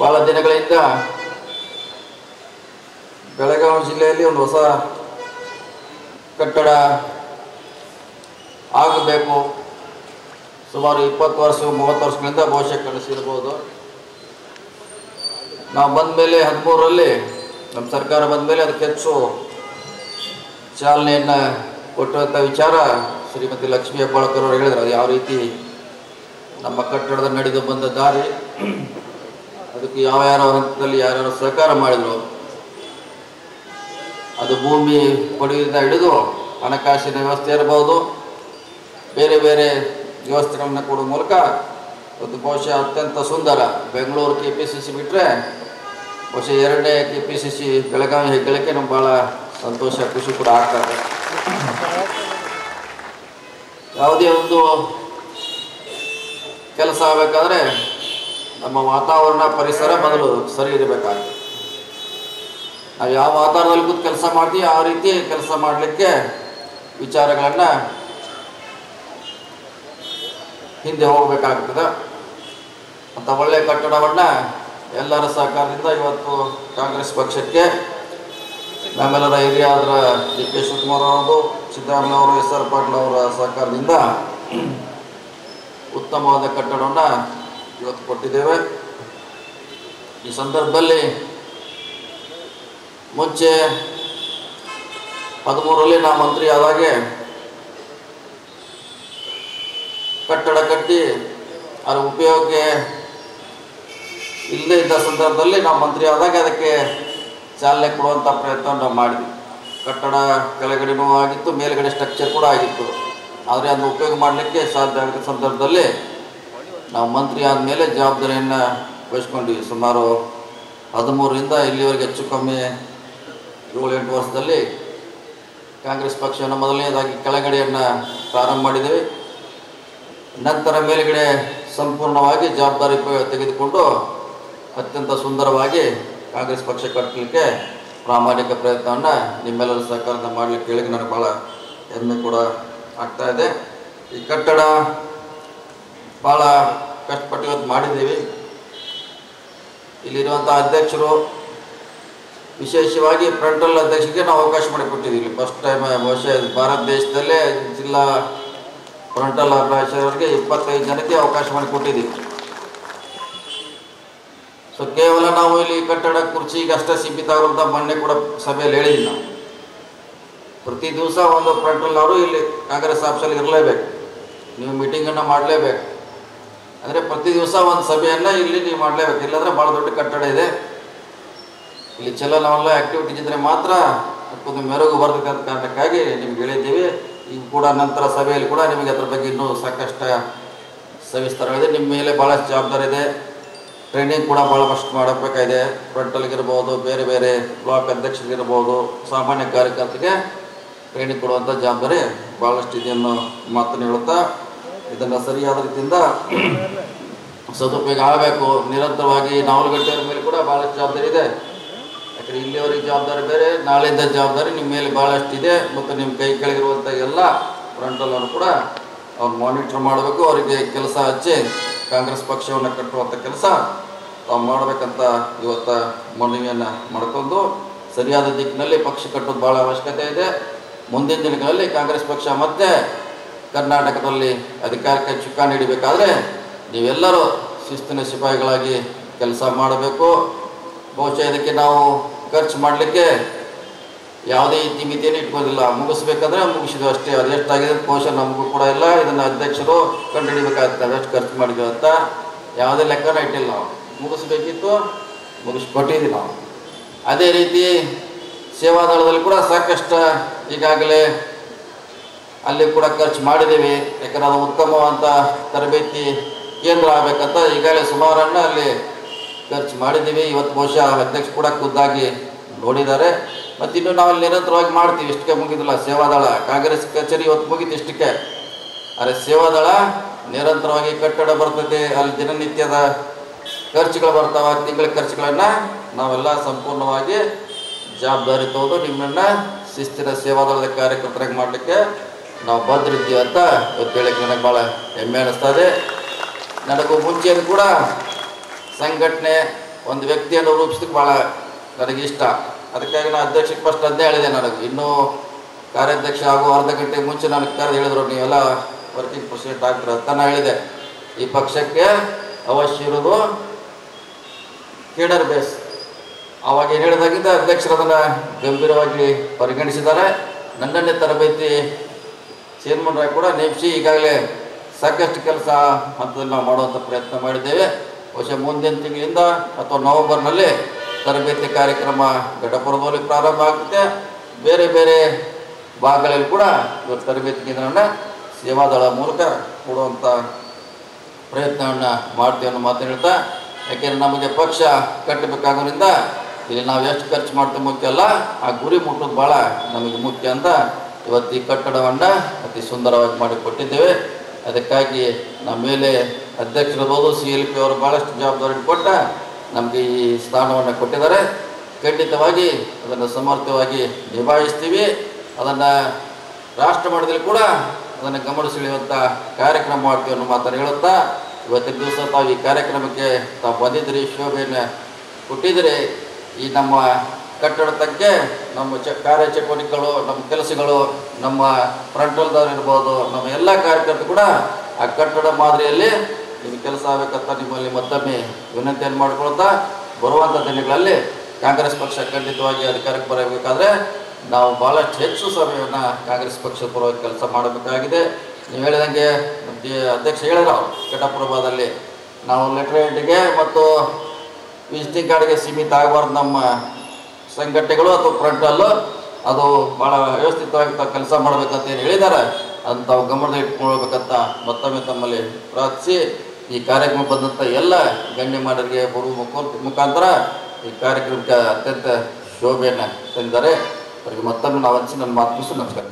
ಭಾಳ ದಿನಗಳಿಂದ ಬೆಳಗಾವಿ ಜಿಲ್ಲೆಯಲ್ಲಿ ಒಂದು ಹೊಸ ಕಟ್ಟಡ ಆಗಬೇಕು. ಸುಮಾರು ಇಪ್ಪತ್ತು ವರ್ಷ, ಮೂವತ್ತು ವರ್ಷಗಳಿಂದ ಬಹುಶಃ ಕಳಿಸಿರ್ಬೋದು ನಾವು ಬಂದ ಮೇಲೆ ಹದಿಮೂರರಲ್ಲಿ, ನಮ್ಮ ಸರ್ಕಾರ ಬಂದ ಮೇಲೆ ಅದಕ್ಕೆ ಹೆಚ್ಚು ಚಾಲನೆಯನ್ನು ಕೊಟ್ಟಂಥ ವಿಚಾರ ಶ್ರೀಮತಿ ಲಕ್ಷ್ಮೀ ಹೆಬ್ಬಾಳ್ಕರ್ ಅವರು ಹೇಳಿದ್ರು. ಅದು ಯಾವ ರೀತಿ ನಮ್ಮ ಕಟ್ಟಡದ ನಡೆದು ಬಂದ ದಾರಿ ಅದಕ್ಕೆ ಯಾವ ಯಾರ ಹಂತದಲ್ಲಿ ಯಾರ್ಯಾರು ಸಹಕಾರ ಮಾಡಿದ್ರು, ಅದು ಭೂಮಿ ಕೊಡುಗೆಯಿಂದ ಹಿಡಿದು ಹಣಕಾಸಿನ ವ್ಯವಸ್ಥೆ ಇರಬಹುದು. ಬೇರೆ ಬೇರೆ ವ್ಯವಸ್ಥೆಗಳನ್ನು ಕೊಡುವ ಮೂಲಕ ಒಂದು ಬಹುಶಃ ಅತ್ಯಂತ ಸುಂದರ Bengaluru K P C C ಬಿಟ್ಟರೆ ಬಹುಶಃ ಎರಡನೇ K P C C Belagavi ಹೆಗ್ಗಳಿಕೆ ನಮ್ಗೆ ಭಾಳ ಸಂತೋಷ, ಖುಷಿ ಕೂಡ ಆಗ್ತದೆ. ಯಾವುದೇ ಒಂದು ಕೆಲಸ ಆಗಬೇಕಾದ್ರೆ ನಮ್ಮ ವಾತಾವರಣ ಪರಿಸರ ಮೊದಲು ಸರಿ ಇರಬೇಕಾಗ್ತದೆ. ನಾವು ಯಾವ ವಾತಾವರಣದಲ್ಲಿ ಕೂತು ಕೆಲಸ ಮಾಡ್ತೀವಿ ಆ ರೀತಿ ಕೆಲಸ ಮಾಡಲಿಕ್ಕೆ ವಿಚಾರಗಳನ್ನು ಹಿಂದೆ ಹೋಗಬೇಕಾಗ್ತದೆ. ಅಂತ ಒಳ್ಳೆಯ ಕಟ್ಟಡವನ್ನು ಎಲ್ಲರ ಸಹಕಾರದಿಂದ ಇವತ್ತು ಕಾಂಗ್ರೆಸ್ ಪಕ್ಷಕ್ಕೆ ನಮ್ಮೆಲ್ಲರ ಹಿರಿಯಾದ್ರ ಡಿ ಕೆ ಶಿವಕುಮಾರ್ ಅವರು ಸಿದ್ದರಾಮಯ್ಯವರು ಎಸ್ ಆರ್ ಪಾಟೀಲ್ ಅವರ ಸಹಕಾರದಿಂದ ಉತ್ತಮವಾದ ಕಟ್ಟಡವನ್ನು ಇವತ್ತು ಕೊಟ್ಟಿದ್ದೇವೆ. ಈ ಸಂದರ್ಭದಲ್ಲಿ ಮುಂಚೆ ಹದಿಮೂರರಲ್ಲಿ ನಾ ಮಂತ್ರಿ ಆದಾಗೆ ಕಟ್ಟಡ ಕಟ್ಟಿ ಅದರ ಉಪಯೋಗಕ್ಕೆ ಇಲ್ಲದೇ ಇದ್ದ ಸಂದರ್ಭದಲ್ಲಿ ನಾವು ಮಂತ್ರಿ ಆದಾಗ ಅದಕ್ಕೆ ಚಾಲನೆ ಕೊಡುವಂಥ ಪ್ರಯತ್ನ ನಾವು ಮಾಡಿದ್ವಿ. ಕಟ್ಟಡ ಕೆಳಗಡೆನೂ ಆಗಿತ್ತು, ಮೇಲುಗಡೆ ಸ್ಟ್ರಕ್ಚರ್ ಕೂಡ ಆಗಿತ್ತು. ಆದರೆ ಅದನ್ನು ಉಪಯೋಗ ಮಾಡಲಿಕ್ಕೆ ಸಾಧ್ಯ ಆಗಿದ್ದ ಸಂದರ್ಭದಲ್ಲಿ ನಾವು ಮಂತ್ರಿ ಆದಮೇಲೆ ಜವಾಬ್ದಾರಿಯನ್ನು ವಹಿಸ್ಕೊಂಡ್ವಿ ಸುಮಾರು ಹದಿಮೂರರಿಂದ ಇಲ್ಲಿವರೆಗೆ ಹೆಚ್ಚು ಕಮ್ಮಿ ಏಳು ಎಂಟು ವರ್ಷದಲ್ಲಿ ಕಾಂಗ್ರೆಸ್ ಪಕ್ಷವನ್ನು ಮೊದಲನೇದಾಗಿ ಕೆಳಗಡೆಯನ್ನು ಪ್ರಾರಂಭ ಮಾಡಿದ್ದೀವಿ. ನಂತರ ಮೇಲುಗಡೆ ಸಂಪೂರ್ಣವಾಗಿ ಜವಾಬ್ದಾರಿ ತೆಗೆದುಕೊಂಡು ಅತ್ಯಂತ ಸುಂದರವಾಗಿ ಕಾಂಗ್ರೆಸ್ ಪಕ್ಷ ಕಟ್ಟಲಿಕ್ಕೆ ಪ್ರಾಮಾಣಿಕ ಪ್ರಯತ್ನವನ್ನು ನಿಮ್ಮೆಲ್ಲರ ಸಹಕಾರದಿಂದ ಮಾಡಲಿಕ್ಕೆ ಹೇಳಿ ನನಗೆ ಭಾಳ ಹೆಮ್ಮೆ ಕೂಡ ಆಗ್ತಾ ಇದೆ. ಈ ಕಟ್ಟಡ ಭಾಳ ಕಷ್ಟಪಟ್ಟು ಇವತ್ತು ಮಾಡಿದ್ದೀವಿ. ಇಲ್ಲಿರುವಂಥ ಅಧ್ಯಕ್ಷರು ವಿಶೇಷವಾಗಿ ಫ್ರಂಟಲ್ ಅಧ್ಯಕ್ಷಕ್ಕೆ ನಾವು ಅವಕಾಶ ಮಾಡಿಕೊಟ್ಟಿದ್ದೀವಿ. ಫಸ್ಟ್ ಟೈಮ್ ಬಹುಶಃ ಭಾರತ ದೇಶದಲ್ಲೇ ಜಿಲ್ಲಾ ಫ್ರಂಟಲ್ ಅವರಿಗೆ ಇಪ್ಪತ್ತೈದು ಜನಕ್ಕೆ ಅವಕಾಶ ಮಾಡಿಕೊಟ್ಟಿದ್ದೀವಿ. ಸೊ ಕೇವಲ ನಾವು ಇಲ್ಲಿ ಕಟ್ಟಡ ಕುರ್ಚಿಗೆ ಅಷ್ಟೇ ಸೀಮಿತ ಆಗುವಂಥ ಮೊನ್ನೆ ಕೂಡ ಸಭೆಯಲ್ಲಿ ಹೇಳಿದ್ವಿ ನಾವು. ಪ್ರತಿ ದಿವಸ ಒಂದು ಫ್ರಂಟಲ್ ಅವರು ಇಲ್ಲಿ ಕಾಂಗ್ರೆಸ್ ಆಫೀಸಲ್ಲಿ ಇರಲೇಬೇಕು. ನೀವು ಮೀಟಿಂಗನ್ನು ಮಾಡಲೇಬೇಕು. ಅಂದರೆ ಪ್ರತಿ ದಿವಸ ಒಂದು ಸಭೆಯನ್ನು ಇಲ್ಲಿ ನೀವು ಮಾಡಲೇಬೇಕು. ಇಲ್ಲಾಂದರೆ ಭಾಳ ದೊಡ್ಡ ಕಟ್ಟಡ ಇದೆ. ಇಲ್ಲಿ ಚಲನವಲ್ಲ ಆ್ಯಕ್ಟಿವಿಟೀಸ್ ಇದ್ದರೆ ಮಾತ್ರ ಒಂದು ಮೆರುಗು ಬರ್ತಕ್ಕಂಥ ಕಾರಣಕ್ಕಾಗಿ ನಿಮ್ಗೆ ಹೇಳಿದ್ದೀವಿ. ಈಗ ಕೂಡ ನಂತರ ಸಭೆಯಲ್ಲಿ ಕೂಡ ನಿಮಗೆ ಅದ್ರ ಬಗ್ಗೆ ಇನ್ನೂ ಸಾಕಷ್ಟು ಸವಿಸ್ತಾರಗಳಿದೆ. ನಿಮ್ಮ ಮೇಲೆ ಭಾಳಷ್ಟು ಜವಾಬ್ದಾರಿ ಇದೆ. ಟ್ರೈನಿಂಗ್ ಕೂಡ ಭಾಳಷ್ಟು ಮಾಡಬೇಕಾಗಿದೆ. ಫ್ರಂಟಲ್ಗಿರ್ಬೋದು ಬೇರೆ ಬೇರೆ ಬ್ಲಾಕ್ ಅಧ್ಯಕ್ಷರಿಗಿರ್ಬೋದು ಸಾಮಾನ್ಯ ಕಾರ್ಯಕರ್ತರಿಗೆ ಟ್ರೈನಿಂಗ್ ಕೊಡುವಂಥ ಜವಾಬ್ದಾರಿ ಭಾಳಷ್ಟು ಇದೆ ಅನ್ನೋ ಮಾತನ್ನು ಹೇಳುತ್ತಾ ಇದನ್ನು ಸರಿಯಾದ ರೀತಿಯಿಂದ ಸದುಪಯೋಗ ಆಗಬೇಕು. ನಿರಂತರವಾಗಿ ನಾವಲಗಟ್ಟೆಯವ್ರ ಮೇಲೆ ಕೂಡ ಭಾಳಷ್ಟು ಜವಾಬ್ದಾರಿ ಇದೆ. ಯಾಕಂದರೆ ಇಲ್ಲಿಯವರಿಗೆ ಜವಾಬ್ದಾರಿ ಬೇರೆ ನಾಳೆಯಿಂದ ಜವಾಬ್ದಾರಿ ನಿಮ್ಮ ಮೇಲೆ ಭಾಳಷ್ಟು ಇದೆ ಮತ್ತು ನಿಮ್ಮ ಕೈ ಕೆಳಗಿರುವಂಥ ಎಲ್ಲ ಫ್ರಂಟಲ್ಲವರು ಕೂಡ ಅವ್ರು ಮಾನಿಟ್ರ್ ಮಾಡಬೇಕು. ಅವರಿಗೆ ಕೆಲಸ ಹಚ್ಚಿ ಕಾಂಗ್ರೆಸ್ ಪಕ್ಷವನ್ನು ಕಟ್ಟುವಂಥ ಕೆಲಸ ತಾವು ಮಾಡಬೇಕಂತ ಇವತ್ತು ಮನವಿಯನ್ನು ಮಾಡ್ಕೊಂಡು ಸರಿಯಾದ ದಿಕ್ಕಿನಲ್ಲಿ ಪಕ್ಷ ಕಟ್ಟೋದು ಭಾಳ ಅವಶ್ಯಕತೆ ಇದೆ. ಮುಂದಿನ ದಿನಗಳಲ್ಲಿ ಕಾಂಗ್ರೆಸ್ ಪಕ್ಷ ಮತ್ತೆ ಕರ್ನಾಟಕದಲ್ಲಿ ಅಧಿಕಾರಕ್ಕೆ ಚುಕ್ಕಾಣಿ ಹಿಡಿಬೇಕಾದ್ರೆ ನೀವೆಲ್ಲರೂ ಶಿಸ್ತಿನ ಸಿಪಾಯಿಗಳಾಗಿ ಕೆಲಸ ಮಾಡಬೇಕು. ಬಹುಶಃ ಇದಕ್ಕೆ ನಾವು ಖರ್ಚು ಮಾಡಲಿಕ್ಕೆ ಯಾವುದೇ ಇತಿಮಿತಿಯನ್ನು ಇಟ್ಕೋದಿಲ್ಲ. ಮುಗಿಸ್ಬೇಕಂದ್ರೆ ಮುಗಿಸಿದ್ವಿ ಅಷ್ಟೇ. ಅದೆಷ್ಟಾಗಿದೆ ಬಹುಶಃ ನಮಗೂ ಕೂಡ ಇಲ್ಲ. ಇದನ್ನು ಅಧ್ಯಕ್ಷರು ಕಂಡುಹಿಡಿಬೇಕಾಗುತ್ತೆ ಎಷ್ಟು ಖರ್ಚು ಮಾಡಿದ್ವಿ ಅಂತ ಯಾವುದೇ ಲೆಕ್ಕನ ಇಟ್ಟಿಲ್ಲ. ಮುಗಿಸ್ಬೇಕಿತ್ತು ಮುಗಿಸ್ಕೊಟ್ಟಿದ್ವಿ ನಾವು. ಅದೇ ರೀತಿ ಸೇವಾದಳದಲ್ಲಿ ಕೂಡ ಸಾಕಷ್ಟು ಈಗಾಗಲೇ ಅಲ್ಲಿ ಕೂಡ ಖರ್ಚು ಮಾಡಿದ್ದೀವಿ ಯಾಕಂದ್ರೆ ಅದು ಉತ್ತಮವಾದಂಥ ತರಬೇತಿ ಕೇಂದ್ರ ಆಗಬೇಕಂತ ಈಗಾಗಲೇ ಸುಮಾರನ್ನ ಅಲ್ಲಿ ಖರ್ಚು ಮಾಡಿದ್ದೀವಿ. ಇವತ್ತು ಬಹುಶಃ ಅಧ್ಯಕ್ಷ ಕೂಡ ಖುದ್ದಾಗಿ ನೋಡಿದ್ದಾರೆ. ಮತ್ತು ಇನ್ನು ನಾವು ಅಲ್ಲಿ ನಿರಂತರವಾಗಿ ಮಾಡ್ತೀವಿ. ಇಷ್ಟಕ್ಕೆ ಮುಗಿದಿಲ್ಲ. ಸೇವಾದಳ. ಕಾಂಗ್ರೆಸ್ ಕಚೇರಿ ಇವತ್ತು ಮುಗಿತು ಇಷ್ಟಕ್ಕೆ. ಆದರೆ ಸೇವಾದಳ ನಿರಂತರವಾಗಿ ಕಟ್ಟಡ ಬರ್ತದೆ. ಅಲ್ಲಿ ದಿನನಿತ್ಯದ ಖರ್ಚುಗಳು ಬರ್ತಾವ. ತಿಂಗಳ ಖರ್ಚುಗಳನ್ನು ನಾವೆಲ್ಲ ಸಂಪೂರ್ಣವಾಗಿ ಜವಾಬ್ದಾರಿ ತಗೊಂಡು ನಿಮ್ಮನ್ನು ಶಿಸ್ತಿನ ಸೇವಾದಳದ ಕಾರ್ಯಕರ್ತರಾಗಿ ಮಾಡಲಿಕ್ಕೆ ನಾವು ಬದ್ರಿದ್ದೀವಿ ಅಂತ ಇವತ್ತು ಹೇಳಕ್ಕೆ ನನಗೆ ಭಾಳ ಹೆಮ್ಮೆ ಅನ್ನಿಸ್ತದೆ ನನಗೂ ಮುಂಚೆಯನ್ನು ಕೂಡ ಸಂಘಟನೆ ಒಂದು ವ್ಯಕ್ತಿಯನ್ನು ರೂಪಿಸೋದಕ್ಕೆ ಭಾಳ ನನಗೆ ಇಷ್ಟ. ಅದಕ್ಕಾಗಿ ನಾನು ಅಧ್ಯಕ್ಷಕ್ಕೆ ಫಸ್ಟ್ ಅದೇ ಹೇಳಿದೆ ನನಗೆ. ಇನ್ನೂ ಕಾರ್ಯಾಧ್ಯಕ್ಷ ಆಗೋ ಅರ್ಧ ಗಂಟೆ ಮುಂಚೆ ನನಗೆ ಕರೆದು ಹೇಳಿದ್ರು, ನೀವೆಲ್ಲ ವರ್ಕಿಂಗ್ ಪ್ರೆಸಿಡೆಂಟ್ ಆಗ್ತಾರೆ ಅಂತ ನಾನು ಹೇಳಿದೆ. ಈ ಪಕ್ಷಕ್ಕೆ ಅವಶ್ಯ ಇರೋದು ಕೇಡರ್ ಬೇಸ್. ಅವಾಗ ಏನು ಹೇಳಿದಾಗಿದ್ದ ಅಧ್ಯಕ್ಷರು ಅದನ್ನು ಗಂಭೀರವಾಗಿ ಪರಿಗಣಿಸಿದ್ದಾರೆ. ನನ್ನನ್ನೇ ತರಬೇತಿ ಚೇರ್ಮನ್ ರಾಯ್ ಕೂಡ ನೇಮಿಸಿ ಈಗಾಗಲೇ ಸಾಕಷ್ಟು ಕೆಲಸ ಹಂತದಲ್ಲಿ ನಾವು ಮಾಡುವಂಥ ಪ್ರಯತ್ನ ಮಾಡಿದ್ದೇವೆ. ಬಹುಶಃ ಮುಂದಿನ ತಿಂಗಳಿಂದ ಅಥವಾ ನವೆಂಬರ್ನಲ್ಲಿ ತರಬೇತಿ ಕಾರ್ಯಕ್ರಮ ಘಟಪುರದಲ್ಲಿ ಪ್ರಾರಂಭ ಆಗುತ್ತೆ. ಬೇರೆ ಬೇರೆ ಭಾಗಗಳಲ್ಲಿ ಕೂಡ ಇವತ್ತು ತರಬೇತಿ ಕೇಂದ್ರವನ್ನು ಸೇವಾದಳ ಮೂಲಕ ಕೊಡುವಂಥ ಪ್ರಯತ್ನವನ್ನು ಮಾಡ್ತೀವಿ ಅನ್ನೋ ಮಾತು ಹೇಳ್ತಾ, ಯಾಕೆಂದ್ರೆ ನಮಗೆ ಪಕ್ಷ ಕಟ್ಟಬೇಕಾಗೋದ್ರಿಂದ ಇಲ್ಲಿ ನಾವು ಎಷ್ಟು ಖರ್ಚು ಮಾಡ್ತೀವಿ ಮುಖ್ಯ ಅಲ್ಲ, ಆ ಗುರಿ ಮುಟ್ಟೋದು ಭಾಳ ನಮಗೆ ಮುಖ್ಯ ಅಂತ ಇವತ್ತು ಈ ಕಟ್ಟಡವನ್ನು ಅತಿ ಸುಂದರವಾಗಿ ಮಾಡಿಕೊಟ್ಟಿದ್ದೇವೆ. ಅದಕ್ಕಾಗಿ ನಮ್ಮ ಮೇಲೆ ಅಧ್ಯಕ್ಷರಿರ್ಬೋದು ಸಿ ಎಲ್ ಪಿ ಅವರು ಭಾಳಷ್ಟು ಜವಾಬ್ದಾರಿ ಕೊಟ್ಟ ನಮಗೆ ಈ ಸ್ಥಾನವನ್ನು ಕೊಟ್ಟಿದ್ದಾರೆ. ಖಂಡಿತವಾಗಿ ಅದನ್ನು ಸಮರ್ಥವಾಗಿ ನಿಭಾಯಿಸ್ತೀವಿ. ಅದನ್ನು ರಾಷ್ಟ್ರ ಮಟ್ಟದಲ್ಲಿ ಕೂಡ ಅದನ್ನು ಗಮನ ಸೆಳೆಯುವಂಥ ಕಾರ್ಯಕ್ರಮ ಮಾಡ್ತೀವಿ ಅನ್ನೋ ಮಾತನ್ನು ಹೇಳುತ್ತಾ, ಇವತ್ತಿನ ದಿವಸ ತಾವು ಈ ಕಾರ್ಯಕ್ರಮಕ್ಕೆ ತಾವು ಬಂದಿದ್ದೀರಿ, ಶೋಭೆಯನ್ನು ಕೊಟ್ಟಿದ್ದರೆ. ಈ ನಮ್ಮ ಕಟ್ಟಡ ತಗ್ಗೆ ನಮ್ಮ ಚ ಕಾರ್ಯಚಟುವಟಿಕೆಗಳು, ನಮ್ಮ ಕೆಲಸಗಳು, ನಮ್ಮ ಫ್ರಂಟಲ್ದವ್ರು ಇರ್ಬೋದು, ನಮ್ಮ ಎಲ್ಲ ಕಾರ್ಯಕರ್ತರು ಕೂಡ ಆ ಕಟ್ಟಡ ಮಾದರಿಯಲ್ಲಿ ನಿಮ್ಮ ಕೆಲಸ ಆಗಬೇಕಂತ ನಿಮ್ಮಲ್ಲಿ ಮತ್ತೊಮ್ಮೆ ವಿನಂತಿಯನ್ನು ಮಾಡಿಕೊಳ್ತಾ ಬರುವಂಥ ದಿನಗಳಲ್ಲಿ ಕಾಂಗ್ರೆಸ್ ಪಕ್ಷ ಖಂಡಿತವಾಗಿ ಅಧಿಕಾರಕ್ಕೆ ಬರಬೇಕಾದ್ರೆ ನಾವು ಭಾಳಷ್ಟು ಹೆಚ್ಚು ಸಮಯವನ್ನು ಕಾಂಗ್ರೆಸ್ ಪಕ್ಷದ ಪರವಾಗಿ ಕೆಲಸ ಮಾಡಬೇಕಾಗಿದೆ. ನೀವು ಹೇಳಿದಂಗೆ ಅಧ್ಯಕ್ಷ ಹೇಳಿದ್ರು ಅವರು ಘಟಪ್ರಭಾದಲ್ಲಿ ನಾವು ಲೆಟ್ರೇಟ್ಗೆ ಮತ್ತು ವಿಸಿಟಿಂಗ್ ಕಾರ್ಡ್ಗೆ ಸೀಮಿತ ಆಗಬಾರ್ದು ನಮ್ಮ ಸಂಘಟನೆಗಳು ಅಥವಾ ಫ್ರಂಟಲ್ಲು ಅದು ಭಾಳ ವ್ಯವಸ್ಥಿತವಾಗಿ ತಾವು ಕೆಲಸ ಮಾಡಬೇಕಂತ ಏನು ಹೇಳಿದ್ದಾರೆ, ಅಂತ ತಾವು ಗಮನದಲ್ಲಿ ಇಟ್ಕೊಳ್ಬೇಕಂತ ಮತ್ತೊಮ್ಮೆ ತಮ್ಮಲ್ಲಿ ಪ್ರಾರ್ಥಿಸಿ, ಈ ಕಾರ್ಯಕ್ರಮ ಬಂದಂಥ ಎಲ್ಲ ಗಣ್ಯಮಾನರಿಗೆ ಬರುವ ಮುಖ ಮುಖಾಂತರ ಈ ಕಾರ್ಯಕ್ರಮಕ್ಕೆ ಅತ್ಯಂತ ಶೋಭೆಯನ್ನು ತಂದಿದ್ದಾರೆ. ಅವರಿಗೆ ಮತ್ತೊಮ್ಮೆ ನಾವು ಹಂಚಿ ನನ್ನ ಮಾತು ನಮಸ್ಕಾರ.